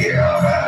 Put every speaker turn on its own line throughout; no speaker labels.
Yeah, man.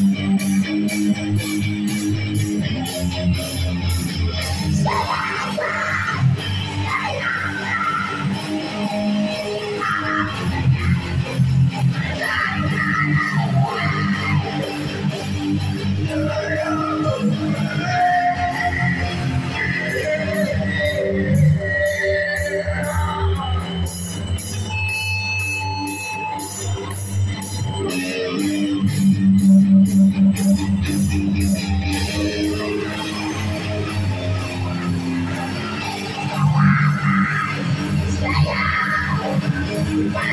God.